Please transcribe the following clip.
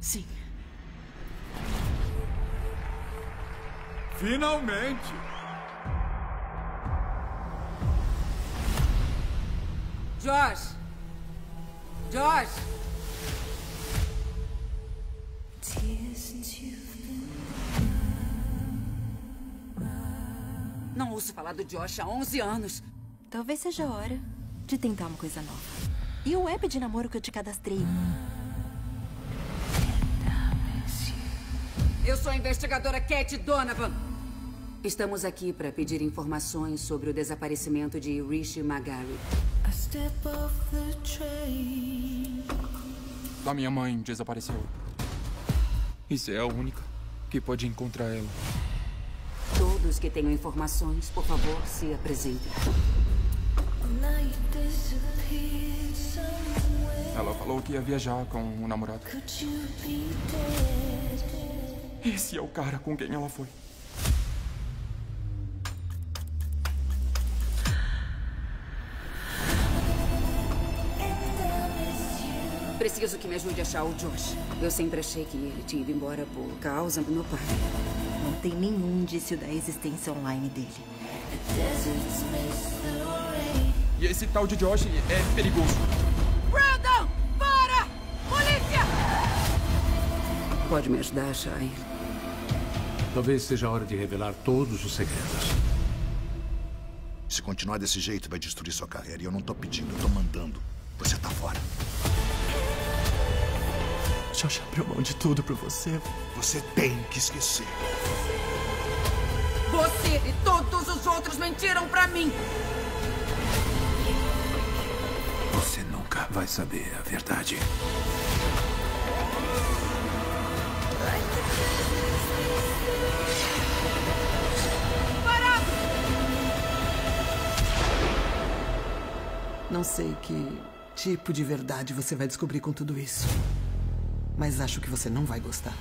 Sim. Finalmente! Josh! Josh! Não ouço falar do Josh há 11 anos. Talvez seja a hora de tentar uma coisa nova. E o app de namoro que eu te cadastrei? Eu sou a investigadora Cat Donovan. Estamos aqui para pedir informações sobre o desaparecimento de Rishi Magari. A minha mãe desapareceu. E você é a única que pode encontrar ela. Todos que tenham informações, por favor, se apresentem. Ela falou que ia viajar com o namorado. Esse é o cara com quem ela foi. Preciso que me ajude a achar o Josh. Eu sempre achei que ele tinha ido embora por causa do meu pai. Não tem nenhum indício da existência online dele. E esse tal de Josh é perigoso. Pode me ajudar a achar ele? Talvez seja a hora de revelar todos os segredos. Se continuar desse jeito, vai destruir sua carreira. E eu não tô pedindo, eu tô mandando. Você tá fora. Josh abriu mão de tudo por você. Você tem que esquecer. Você e todos os outros mentiram pra mim! Você nunca vai saber a verdade. Não sei que tipo de verdade você vai descobrir com tudo isso. Mas acho que você não vai gostar.